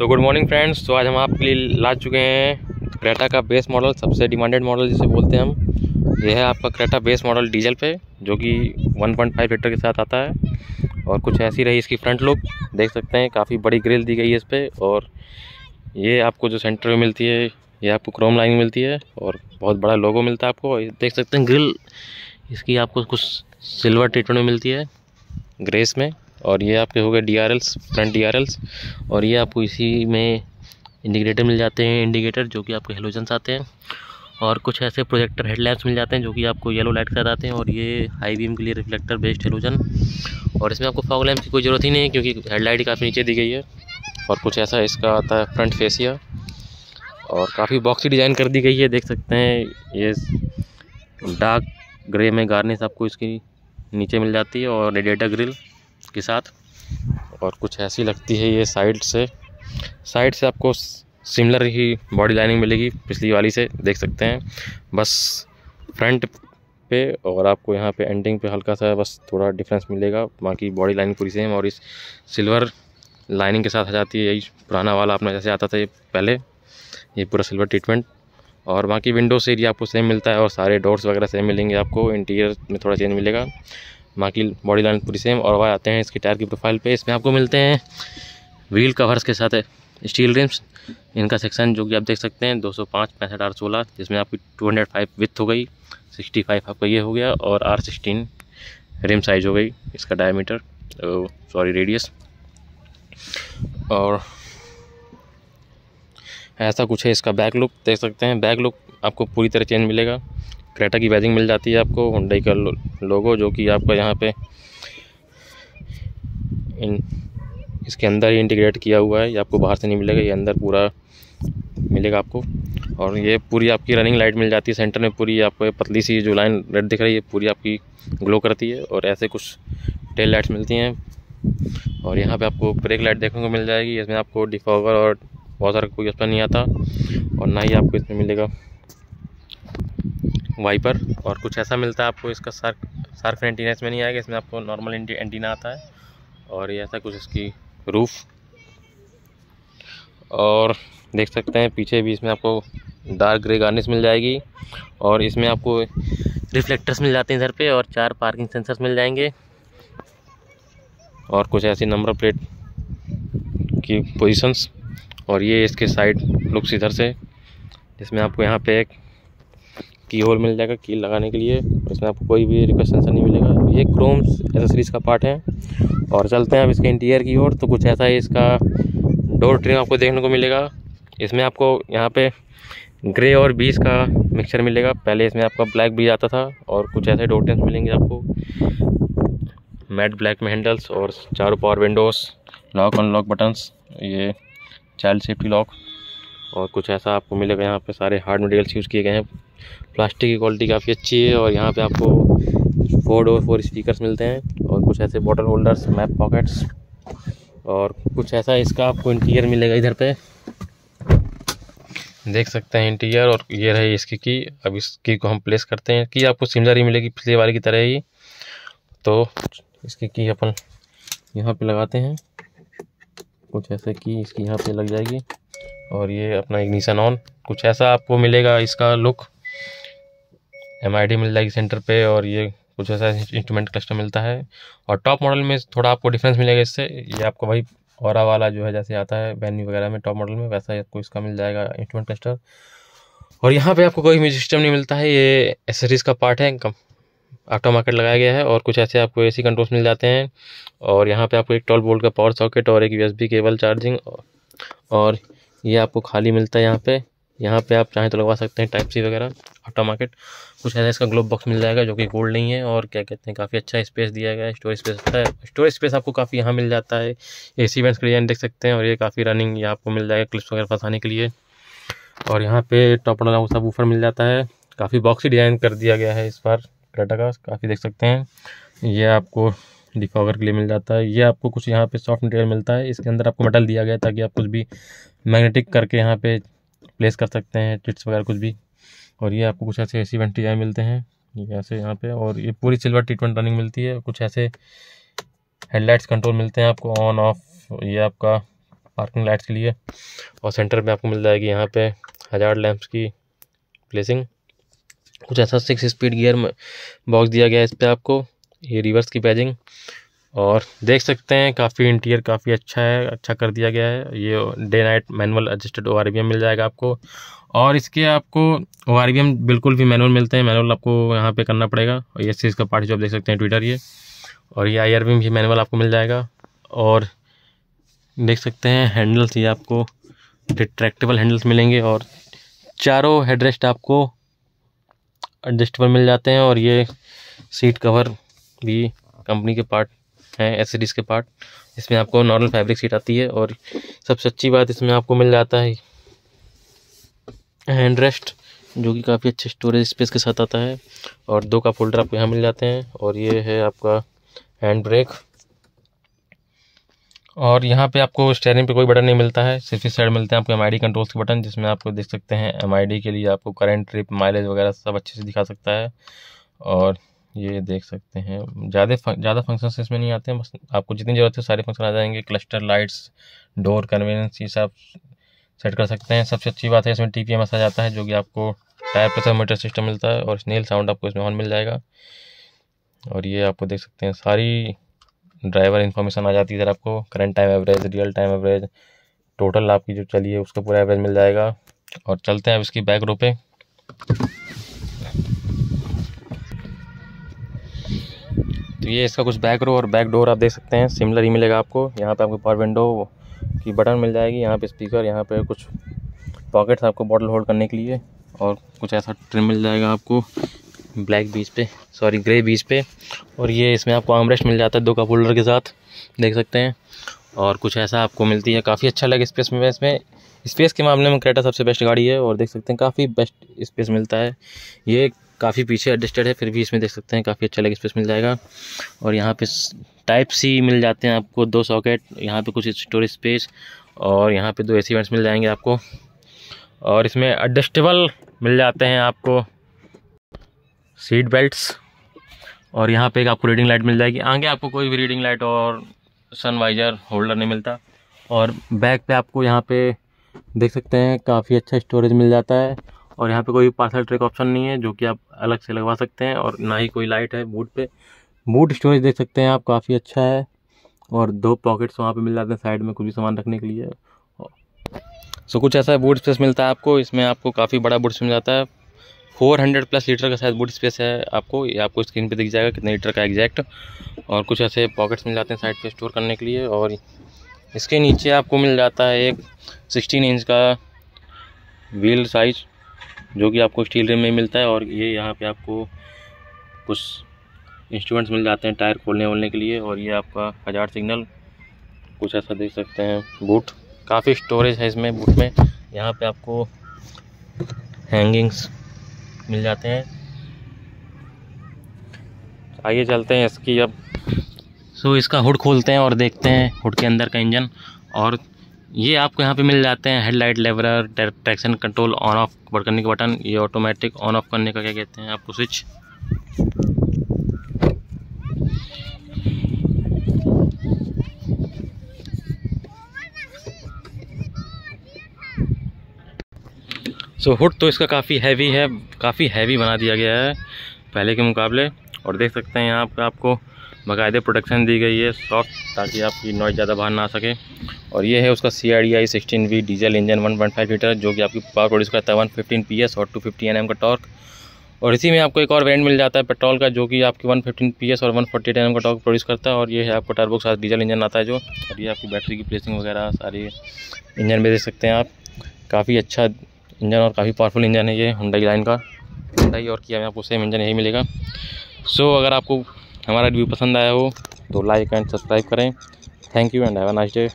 तो good morning friends तो आज हम आपके लिए ला चुके हैं क्रेटा का बेस मॉडल सबसे डिमांडेड मॉडल जिसे बोलते हैं हम। यह है आपका क्रेटा बेस मॉडल डीजल पे, जो कि 1.5 लीटर के साथ आता है। और कुछ ऐसी रही इसकी फ्रंट लुक देख सकते हैं, काफ़ी बड़ी ग्रिल दी गई है इस पर और ये आपको जो सेंटर में मिलती है, ये आपको क्रोम लाइन मिलती है। और बहुत बड़ा लोगो मिलता है आपको। देख सकते हैं ग्रिल इसकी आपको कुछ सिल्वर ट्रीटमेंट में मिलती है ग्रेस में। और ये आपके हो गए डी फ्रंट डी और ये आपको इसी में इंडिकेटर मिल जाते हैं इंडिकेटर जो कि आपके हेलोजन्स आते हैं। और कुछ ऐसे प्रोजेक्टर हेडलैम्प्स मिल जाते हैं जो कि आपको येलो लाइट के साथ आते हैं और ये हाई बीम के लिए रिफ्लेक्टर बेस्ड हेलोजन और इसमें आपको फॉग लैम्प की कोई ज़रूरत ही नहीं है क्योंकि हेडलाइट काफ़ी नीचे दी गई है। और कुछ ऐसा इसका आता है फ्रंट फेसिया और काफ़ी बॉक्सी डिज़ाइन कर दी गई है, देख सकते हैं। ये डार्क ग्रे में गार्निश आपको इसकी नीचे मिल जाती है और रेडिएटर ग्रिल के साथ। और कुछ ऐसी लगती है ये साइड से। साइड से आपको सिमिलर ही बॉडी लाइनिंग मिलेगी, पिछली वाली से देख सकते हैं। बस फ्रंट पे और आपको यहाँ पे एंडिंग पे हल्का सा बस थोड़ा डिफरेंस मिलेगा, बाकी बॉडी लाइनिंग पूरी सेम। और इस सिल्वर लाइनिंग के साथ आ जाती है यही पुराना वाला अपना जैसे आता था ये पहले, ये पूरा सिल्वर ट्रीटमेंट। और बाकी विंडोज़ एरिया आपको सेम मिलता है और सारे डोर्स वगैरह सेम मिलेंगे आपको, इंटीरियर में थोड़ा चेंज मिलेगा। बाकी बॉडी लाइन पूरी सेम और वह आते हैं इसकी टायर की प्रोफ़ाइल पे। इसमें आपको मिलते हैं व्हील कवर्स के साथ स्टील रिम्स इनका सेक्शन जो कि आप देख सकते हैं 205 सौ पाँच, पैंसठ आर सोलह, जिसमें आपकी 205 विथ हो गई 65 आपका ये हो गया और आर सिक्सटीन रिम साइज़ हो गई, इसका डायमीटर सॉरी रेडियस और ऐसा कुछ है इसका बैक लुक देख सकते हैं। बैक लुक आपको पूरी तरह चेंज मिलेगा। क्रेटा की बैजिंग मिल जाती है आपको हुंडई का लोगो जो कि आपका यहाँ पे इन, इसके अंदर ही इंटीग्रेट किया हुआ है, ये आपको बाहर से नहीं मिलेगा, ये अंदर पूरा मिलेगा आपको। और ये पूरी आपकी रनिंग लाइट मिल जाती है सेंटर में पूरी आपको पतली सी जो लाइन रेड दिख रही है, पूरी आपकी ग्लो करती है, और ऐसे कुछ टेल लाइट्स मिलती हैं। और यहाँ पे आपको ब्रेक लाइट देखने को मिल जाएगी, इसमें आपको डिफॉगर और बहुत सारा कोई ऑप्शन नहीं आता, और ना ही आपको इसमें मिलेगा। वाइपर और कुछ ऐसा मिलता है आपको इसका सार्क सार्क एंटीना इसमें नहीं आएगा, इसमें आपको नॉर्मल एंटीना आता है और ये ऐसा कुछ इसकी रूफ। और देख सकते हैं, पीछे भी इसमें आपको डार्क ग्रे गार्निश मिल जाएगी और इसमें आपको रिफ्लेक्टर्स मिल जाते हैं इधर पे और चार पार्किंग सेंसर्स मिल जाएँगे। और कुछ ऐसी नंबर प्लेट की पोजीशंस और ये इसके साइड लुक्स इधर से इसमें आपको यहाँ पे एक की होल मिल जाएगा की लगाने के लिए। इसमें आपको कोई भी सेंसर नहीं मिलेगा। ये क्रोम एसेसरीज का पार्ट है। और चलते हैं अब इसके इंटीरियर की ओर। तो कुछ ऐसा ही इसका डोर ट्रिम आपको देखने को मिलेगा। इसमें आपको यहाँ पे ग्रे और बीस का मिक्सचर मिलेगा। पहले इसमें आपका ब्लैक भी आता था और कुछ ऐसे डोर ट्रिम्स मिलेंगे आपको। मैट ब्लैक में हैंडल्स और चारों power windows lock unlock buttons ये चाइल्ड सेफ्टी लॉक और कुछ ऐसा आपको मिलेगा यहाँ पे। सारे हार्ड मटेरियल्स यूज़ किए गए हैं। प्लास्टिक की क्वालिटी काफ़ी अच्छी है और यहाँ पे आपको फोर डोर, फोर स्पीकर्स मिलते हैं और कुछ ऐसे बॉटल होल्डर्स, मैप पॉकेट्स और कुछ ऐसा इसका आपको इंटीरियर मिलेगा इधर पे। देख सकते हैं इंटीरियर और ये रही इसकी की। अब इस की को हम प्लेस करते हैं की आपको सिमिलर ही मिलेगी पिछले वाले की तरह ही। तो इसकी की अपन यहाँ पे लगाते हैं। कुछ ऐसे की इसकी यहाँ पे लग जाएगी। और ये अपना इग्निशन ऑन कुछ ऐसा आपको मिलेगा इसका लुक एम आई डी मिल जाएगी सेंटर पे और ये कुछ ऐसा इंस्ट्रूमेंट क्लस्टर मिलता है। और टॉप मॉडल में थोड़ा आपको डिफरेंस मिलेगा इससे। ये आपको भाई और वाला जो है जैसे आता है बैनी वगैरह में टॉप मॉडल में, वैसा ही आपको इसका मिल जाएगा इंस्ट्रूमेंट क्लस्टर और यहाँ पे आपको कोई म्यूज़िक सिस्टम नहीं मिलता है। ये एसेसरीज का पार्ट है कम मार्केट लगाया गया है और कुछ ऐसे आपको एसी कंट्रोल्स मिल जाते हैं। और यहाँ पे आपको एक ट्वेल्व बोल्ट का पावर सॉकेट और एक यूएसबी केबल चार्जिंग और ये आपको खाली मिलता है यहाँ पे। यहाँ पे आप चाहें तो लगवा सकते हैं टाइप सी वगैरह ऑटो मार्केट कुछ ऐसा इसका ग्लोब बॉक्स मिल जाएगा जो कि गोल्ड नहीं है और क्या कहते हैं, काफ़ी अच्छा स्पेस दिया गया है स्टोरेज स्पेस अच्छा है। स्टोरेज स्पेस आपको काफ़ी यहाँ मिल जाता है। ए सी वेंट्स के डिज़ाइन देख सकते हैं और ये काफ़ी रनिंग ये आपको मिल जाएगा क्लिप्स वगैरह फंसाने के लिए। और यहाँ पे टॉप वाला सब ऊपर मिल जाता है। काफ़ी बॉक्सी डिज़ाइन कर दिया गया है इस बार क्रेटा का, काफ़ी देख सकते हैं। ये आपको डिफॉगर के लिए मिल जाता है। ये आपको कुछ यहाँ पे सॉफ्ट मटेरियल मिलता है। इसके अंदर आपको मेटल दिया गया है ताकि आप कुछ भी मैग्नेटिक करके यहाँ पे प्लेस कर सकते हैं टिट्स वगैरह कुछ भी। और ये आपको कुछ ऐसे एसी वेंट डिज़ाइन मिलते हैं, ये ऐसे यहाँ पे। और ये पूरी सिल्वर ट्रीटमेंट रनिंग मिलती है, कुछ ऐसे हेडलाइट्स कंट्रोल मिलते हैं आपको ऑन ऑफ़ ये आपका पार्किंग लाइट्स के लिए। और सेंटर में आपको मिल जाएगी यहाँ पे हज़ार लैंप्स की प्लेसिंग कुछ ऐसा सिक्स स्पीड गियर बॉक्स दिया गया है इस पर आपको, ये रिवर्स की बैजिंग और देख सकते हैं काफ़ी इंटीरियर काफ़ी अच्छा है अच्छा कर दिया गया है। ये day night manual adjusted ORVM मिल जाएगा आपको। और इसके आपको ओआरबीएम बिल्कुल भी मैनुअल मिलते हैं। मैनुअल आपको यहाँ पे करना पड़ेगा। और ये चीज़ का पार्ट जो आप देख सकते हैं ट्विटर ये। और ये आई भी मैनुअल आपको मिल जाएगा। और देख सकते हैं हैंडल्स ये आपको रिट्रैक्टेबल हैंडल्स मिलेंगे। और चारों हेडरेस्ट आपको एडजस्टेबल मिल जाते हैं। और ये सीट कवर भी कंपनी के पार्ट हैं एस के पार्ट इसमें आपको नॉर्मल फैब्रिक सीट आती है और सबसे अच्छी बात इसमें आपको मिल जाता है हैंड रेस्ट जो कि काफ़ी अच्छे स्टोरेज स्पेस के साथ आता है। और दो का फोल्डर आपको यहाँ मिल जाते हैं और ये है आपका हैंड ब्रेक और यहाँ पे आपको स्टेयरिंग पे कोई बटन नहीं मिलता है, सिर्फ़ इस साइड मिलते हैं आपको एम कंट्रोल्स के बटन जिसमें आपको देख सकते हैं एमआईडी के लिए आपको करंट ट्रिप माइलेज वगैरह सब अच्छे से दिखा सकता है। और ये देख सकते हैं। ज़्यादा ज़्यादा फ़ंक्शंस इसमें नहीं आते हैं, बस आपको जितनी ज़रूरत है सारे फ़ंक्शन आ जाएँगे। क्लस्टर लाइट्स डोर कन्वीनियंस ये सब सेट कर सकते हैं। सबसे अच्छी बात है इसमें टी पी एम आ जाता है जो कि आपको टायर प्रेशर मीटर सिस्टम मिलता है और स्नेल साउंड आपको इसमें ऑन मिल जाएगा। और ये आपको देख सकते हैं सारी ड्राइवर इन्फॉर्मेशन आ जाती है इधर आपको। Current time average real time average total आपकी जो चली है उसका पूरा एवरेज मिल जाएगा। और चलते हैं अब इसकी बैक रो पे। तो ये इसका कुछ बैक रो और बैक डोर आप देख सकते हैं। सिमिलर ही मिलेगा आपको। यहाँ पे आपको पावर विंडो की बटन मिल जाएगी। यहाँ पे स्पीकर यहाँ पे कुछ पॉकेट्स आपको बॉटल होल्ड करने के लिए और कुछ ऐसा ट्रिम मिल जाएगा आपको। ब्लैक बीच पे सॉरी ग्रे बीच पे। और ये इसमें आपको आमरेस्ट मिल जाता है दो कप होल्डर के साथ, देख सकते हैं। और कुछ ऐसा आपको मिलती है। काफ़ी अच्छा लगे स्पेस में। इसमें स्पेस के मामले में क्रेटा सबसे बेस्ट गाड़ी है और देख सकते हैं, काफ़ी बेस्ट स्पेस मिलता है। ये काफ़ी पीछे एडजस्टेड है, फिर भी इसमें देख सकते हैं, काफ़ी अच्छा लेग स्पेस मिल जाएगा। और यहाँ पे टाइप सी मिल जाते हैं आपको, दो सॉकेट यहाँ पे कुछ स्टोरेज स्पेस और यहाँ पे दो एसी वेंट्स मिल जाएँगे आपको। और इसमें एडजस्टेबल मिल जाते हैं आपको सीट बेल्ट्स और यहाँ पे एक आपको रीडिंग लाइट मिल जाएगी। आगे आपको कोई भी रीडिंग लाइट और सन वाइजर होल्डर नहीं मिलता। और बैक पे आपको यहाँ पे देख सकते हैं, काफ़ी अच्छा स्टोरेज मिल जाता है। और यहाँ पे कोई पार्सल ट्रैक ऑप्शन नहीं है, जो कि आप अलग से लगवा सकते हैं और ना ही कोई लाइट है बूट पे। बूट स्टोरेज देख सकते हैं आप, काफ़ी अच्छा है। और दो पॉकेट्स वहाँ पे मिल जाते हैं साइड में कुछ भी सामान रखने के लिए। सो कुछ ऐसा बूट स्पेस मिलता है आपको, इसमें आपको काफ़ी बड़ा बूट मिल जाता है। फोर हंड्रेड प्लस लीटर का शायद बूट स्पेस है आपको, ये आपको स्क्रीन पे दिख जाएगा कितने लीटर का एग्जैक्ट और कुछ ऐसे पॉकेट्स मिल जाते हैं साइड पे स्टोर करने के लिए। और इसके नीचे आपको मिल जाता है एक सिक्सटीन इंच का व्हील साइज़ जो कि आपको स्टील रिम में मिलता है और ये यहाँ पे आपको कुछ इंस्ट्रूमेंट्स मिल जाते हैं टायर खोलने वोलने के लिए और ये आपका हज़ार सिग्नल कुछ ऐसा देख सकते हैं। बूट काफ़ी स्टोरेज है इसमें, बूट में। यहाँ पे आपको हैंगिंग्स मिल जाते हैं। आइए चलते हैं इसकी अब। सो इसका हुड खोलते हैं और देखते हैं हुड के अंदर का इंजन और ये आपको यहाँ पे मिल जाते हैं headlight leveller traction control on off करने के बटन, ये ऑटोमेटिक ऑन ऑफ़ करने का क्या कहते हैं आपको स्विच? सो हुड तो इसका काफ़ी हैवी है, काफ़ी हैवी बना दिया गया है, पहले के मुकाबले, और देख सकते हैं यहाँ पर आपको बाकायदे प्रोटेक्शन दी गई है सॉफ्ट ताकि आपकी नॉइज़ ज़्यादा बाहर ना आ सके। और ये है उसका C I D I sixteen V diesel engine one point five litre जो कि आपकी पावर प्रोड्यूस करता है वन फिफ्टीन पी एस और टू फिफ्टी एन एम का टॉर्क और इसी में आपको एक और वेरिएंट मिल जाता है पेट्रोल का जो कि आपकी वन फिफ्टीन पी एस और वन फोर्टी एन एम का टॉर्क प्रोड्यूस करता है। और ये है आपको टर्बो के साथ डीजल इंजन आता है जो और ये आपकी बैटरी की प्लेसिंग वगैरह सारी इंजन में देख सकते हैं आप। काफ़ी अच्छा इंजन और काफ़ी पावरफुल इंजन है ये हुंडई लाइन का। हुंडई और किया में आपको सेम इंजन यही मिलेगा। सो so, अगर आपको हमारा रिव्यू पसंद आया हो तो लाइक एंड सब्सक्राइब करें। Thank you and have a nice day